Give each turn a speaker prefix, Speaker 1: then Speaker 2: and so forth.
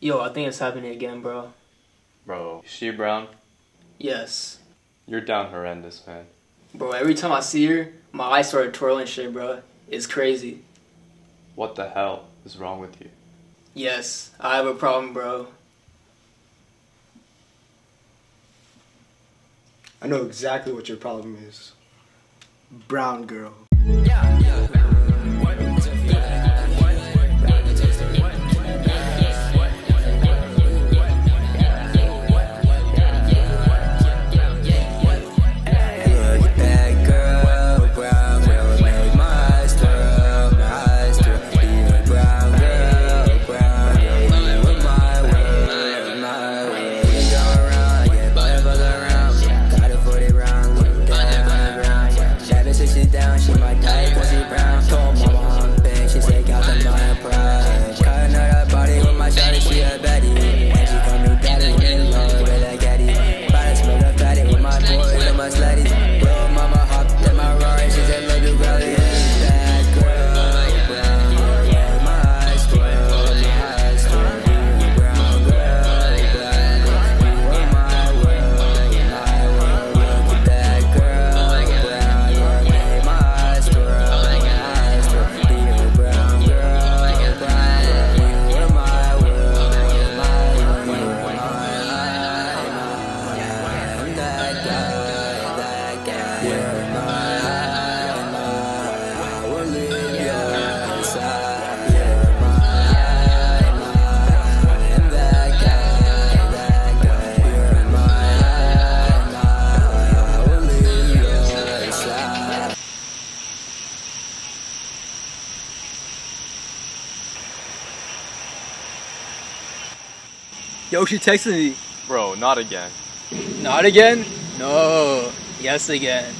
Speaker 1: Yo, I think it's happening again, bro.
Speaker 2: Bro, she brown?
Speaker 1: Yes.
Speaker 2: You're down horrendous, man.
Speaker 1: Bro, every time I see her, my eyes start twirling shit, bro. It's crazy.
Speaker 2: What the hell is wrong with you?
Speaker 1: Yes, I have a problem, bro.
Speaker 3: I know exactly what your problem is. Brown girl.
Speaker 4: Yeah, yeah.
Speaker 1: Yo, she texted me.
Speaker 2: Bro, not again.
Speaker 1: Not again? No. Yes again.